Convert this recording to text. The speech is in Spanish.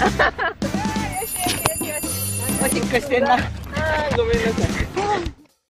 よしよしよしよし。おしっこしてんな。あーごめんなさい。